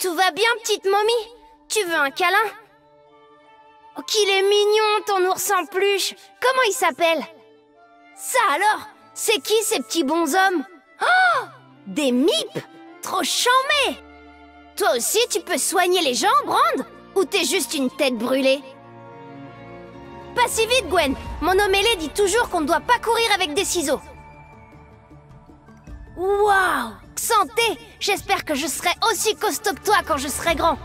Tout va bien, petite momie? Tu veux un câlin? Oh, qu'il est mignon, ton ours en peluche Comment il s'appelle? Ça alors? C'est qui ces petits bonshommes Oh Des mips. Trop chambés. Toi aussi, tu peux soigner les gens, Brand Ou t'es juste une tête brûlée? Pas si vite, Gwen. Mon homme dit toujours qu'on ne doit pas courir avec des ciseaux. Waouh! santé. J'espère que je serai aussi costaud que toi quand je serai grand.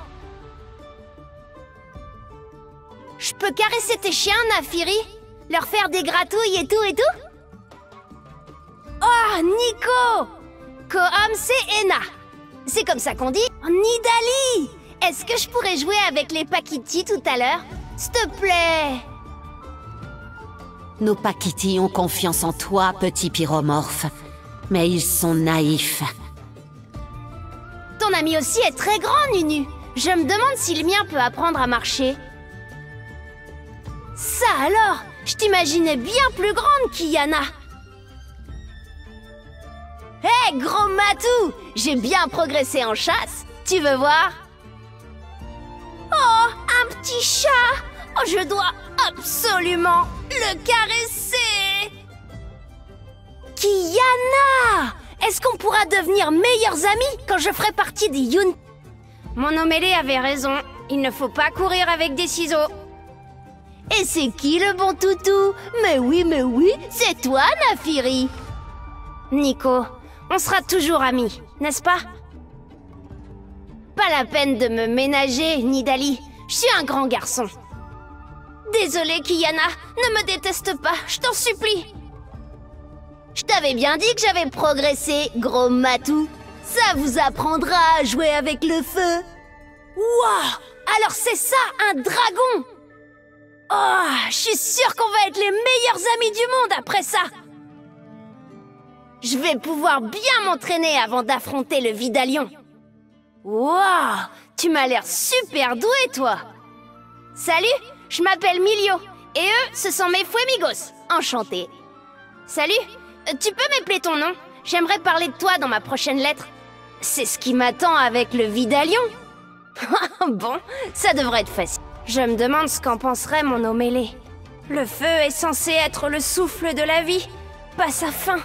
Je peux caresser tes chiens, Nafiri? Leur faire des gratouilles et tout et tout? Oh, Nico! Kohamse Ena. C'est comme ça qu'on dit Nidali Est-ce que je pourrais jouer avec les Pakiti tout à l'heure? S'il te plaît. Nos Pakiti ont confiance en toi, petit pyromorphe. Mais ils sont naïfs ami aussi est très grand, Nunu. Je me demande si le mien peut apprendre à marcher. Ça alors Je t'imaginais bien plus grande, Kiana Hé, hey, gros matou J'ai bien progressé en chasse Tu veux voir? Oh, un petit chat. Oh, Je dois absolument le caresser. Kiana est-ce qu'on pourra devenir meilleurs amis quand je ferai partie des Yun Mon Omélé avait raison. Il ne faut pas courir avec des ciseaux. Et c'est qui le bon toutou? Mais oui, mais oui, c'est toi, Nafiri Nico, on sera toujours amis, n'est-ce pas? Pas la peine de me ménager, Nidali. Je suis un grand garçon. Désolée, Kiyana. Ne me déteste pas, je t'en supplie. Je t'avais bien dit que j'avais progressé, gros matou. Ça vous apprendra à jouer avec le feu. Waouh Alors c'est ça, un dragon Oh, je suis sûre qu'on va être les meilleurs amis du monde après ça Je vais pouvoir bien m'entraîner avant d'affronter le Vidalion. Waouh Tu m'as l'air super doué, toi Salut, je m'appelle Milio, et eux, ce sont mes Fuemigos. Enchantés. Salut, euh, tu peux m'appeler ton nom J'aimerais parler de toi dans ma prochaine lettre. C'est ce qui m'attend avec le Vidalion. bon, ça devrait être facile. Je me demande ce qu'en penserait mon eau mêlée. Le feu est censé être le souffle de la vie, pas sa fin.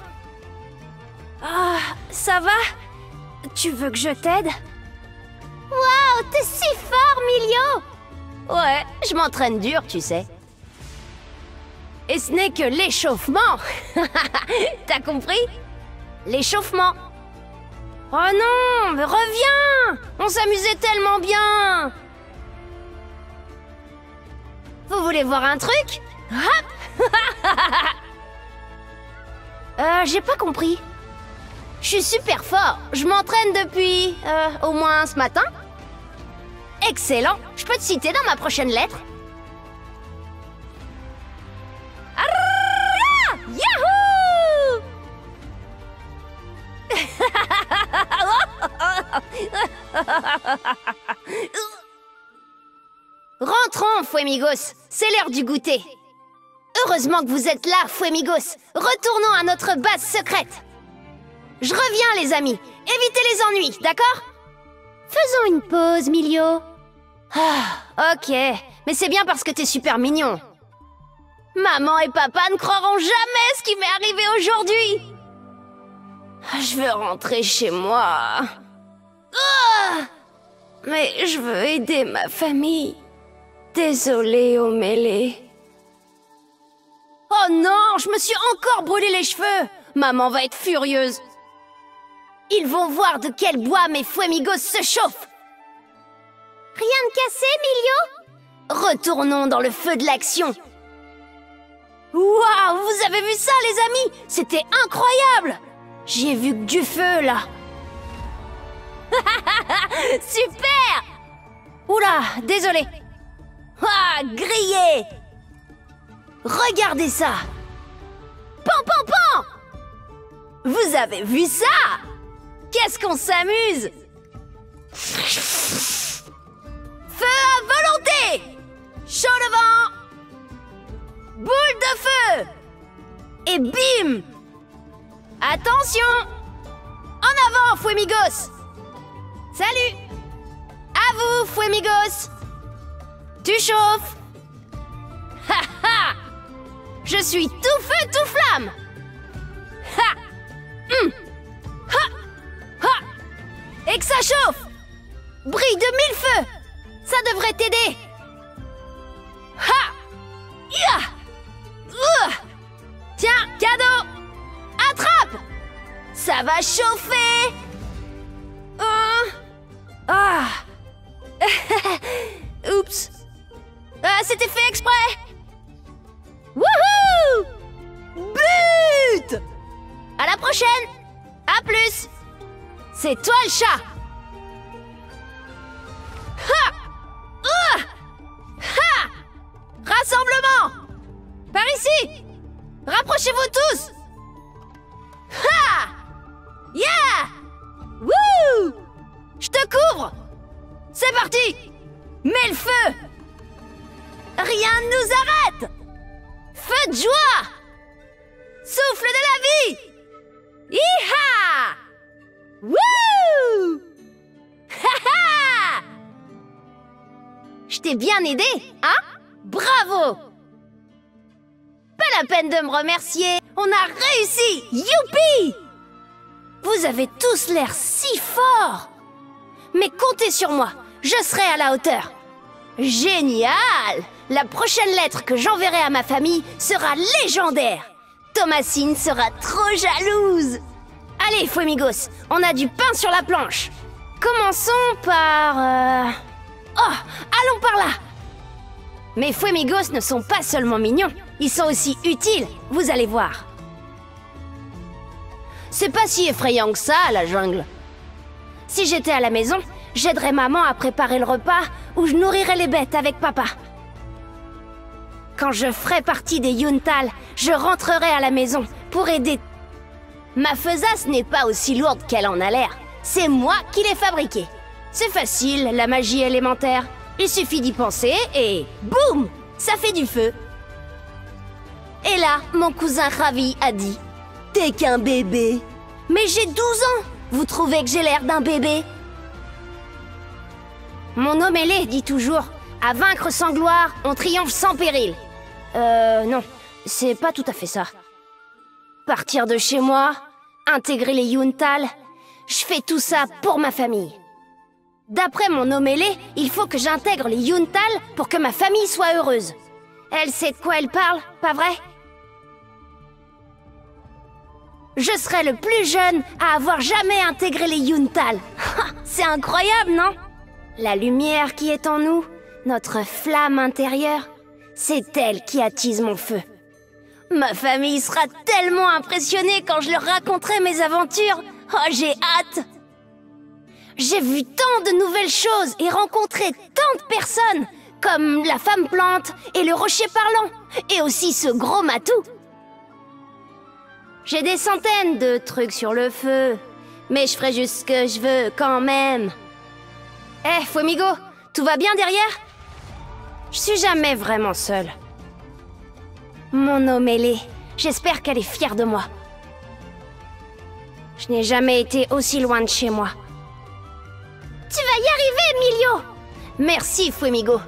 Ah, ça va? Tu veux que je t'aide? Waouh, t'es si fort, Milio Ouais, je m'entraîne dur, tu sais. Et ce n'est que l'échauffement T'as compris? L'échauffement Oh non Mais reviens On s'amusait tellement bien Vous voulez voir un truc? Hop Euh, j'ai pas compris. Je suis super fort. Je m'entraîne depuis... Euh, au moins ce matin. Excellent. Je peux te citer dans ma prochaine lettre? Rentrons, Fuemigos. C'est l'heure du goûter. Heureusement que vous êtes là, Fuemigos. Retournons à notre base secrète. Je reviens, les amis. Évitez les ennuis, d'accord? Faisons une pause, Milio. Ah, ok. Mais c'est bien parce que t'es super mignon. Maman et papa ne croiront jamais ce qui m'est arrivé aujourd'hui. Ah, je veux rentrer chez moi. Ah Mais je veux aider ma famille. Désolée, Omélé. Oh non, je me suis encore brûlé les cheveux. Maman va être furieuse. Ils vont voir de quel bois mes fuemigos se chauffent. Rien de cassé, Milio? Retournons dans le feu de l'action. Waouh, vous avez vu ça, les amis? C'était incroyable J'ai vu que du feu, là. Super! Oula, désolé. Ah, grillé. Regardez ça. Pan, pan, pan. Vous avez vu ça? Qu'est-ce qu'on s'amuse? Feu à volonté. Chaud devant Boule de feu. Et bim. Attention. En avant, Fuemigos Salut. À vous, Fuemigos Tu chauffes. Ha ha. Je suis tout feu, tout flamme. Ha. Hum Ha. Ha. Et que ça chauffe. Brille de mille feux. Ça devrait t'aider. Ha. Ya. Tiens, cadeau. Attrape. Ça va chauffer Ah. Oups. Ah, c'était fait exprès. Wouhou. But. À la prochaine. À plus. C'est toi le chat. Ha. Ha. Rassemblement. Par ici. Rapprochez-vous tous Mets le feu. Rien ne nous arrête. Feu de joie. Souffle de la vie. Iha Wouh. Ha ha Je t'ai bien aidé, hein? Bravo. Pas la peine de me remercier. On a réussi. Youpi. Vous avez tous l'air si forts. Mais comptez sur moi Je serai à la hauteur. Génial. La prochaine lettre que j'enverrai à ma famille sera légendaire. Thomasine sera trop jalouse. Allez, Fuemigos, on a du pain sur la planche. Commençons par... euh, Oh Allons par là. Mes Fuemigos ne sont pas seulement mignons, ils sont aussi utiles, vous allez voir. C'est pas si effrayant que ça, la jungle. Si j'étais à la maison, j'aiderais maman à préparer le repas ou je nourrirais les bêtes avec papa. Quand je ferai partie des Yuntal, je rentrerai à la maison pour aider. Ma faisasse n'est pas aussi lourde qu'elle en a l'air. C'est moi qui l'ai fabriquée. C'est facile, la magie élémentaire. Il suffit d'y penser et boum Ça fait du feu. Et là, mon cousin Ravi a dit T'es qu'un bébé. Mais j'ai 12 ans Vous trouvez que j'ai l'air d'un bébé Mon Omélé dit toujours À vaincre sans gloire, on triomphe sans péril. Euh, non, c'est pas tout à fait ça. Partir de chez moi, intégrer les Yuntal, je fais tout ça pour ma famille. D'après mon Omélé, il faut que j'intègre les Yuntal pour que ma famille soit heureuse. Elle sait de quoi elle parle, pas vrai? Je serai le plus jeune à avoir jamais intégré les Yuntal. C'est incroyable, non? La lumière qui est en nous, notre flamme intérieure, c'est elle qui attise mon feu. Ma famille sera tellement impressionnée quand je leur raconterai mes aventures. Oh, j'ai hâte J'ai vu tant de nouvelles choses et rencontré tant de personnes, comme la femme plante et le rocher parlant, et aussi ce gros matou. J'ai des centaines de trucs sur le feu, mais je ferai juste ce que je veux quand même. Eh, Fuemigo, tout va bien derrière? Je suis jamais vraiment seule. Mon Omélé, j'espère qu'elle est fière de moi. Je n'ai jamais été aussi loin de chez moi. Tu vas y arriver, Emilio Merci, Fuemigo.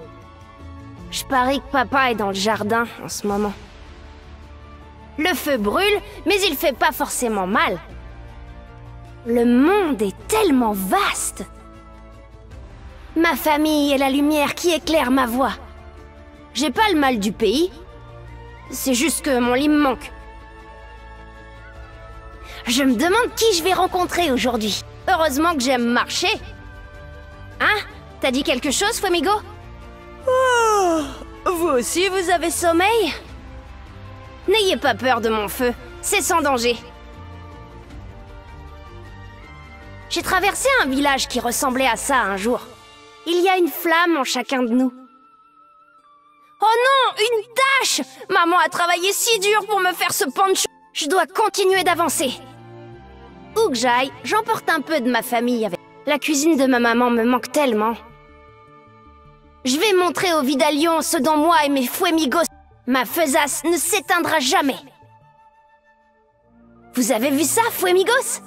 Je parie que papa est dans le jardin en ce moment. Le feu brûle, mais il fait pas forcément mal. Le monde est tellement vaste. Ma famille est la lumière qui éclaire ma voie. J'ai pas le mal du pays. C'est juste que mon lit me manque. Je me demande qui je vais rencontrer aujourd'hui. Heureusement que j'aime marcher. Hein? T'as dit quelque chose, Fuemigo Oh Vous aussi, vous avez sommeil? N'ayez pas peur de mon feu, c'est sans danger. J'ai traversé un village qui ressemblait à ça un jour. Il y a une flamme en chacun de nous. Oh non, une tâche Maman a travaillé si dur pour me faire ce poncho. Je dois continuer d'avancer. Où j'emporte un peu de ma famille avec. La cuisine de ma maman me manque tellement. Je vais montrer au Vidalion ce dont moi et mes fuemigos. Ma faisasse ne s'éteindra jamais. Vous avez vu ça, fuemigos?